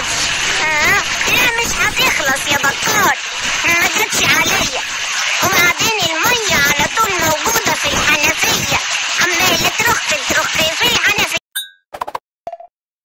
Cheers.